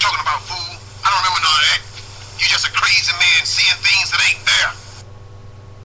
talking about food.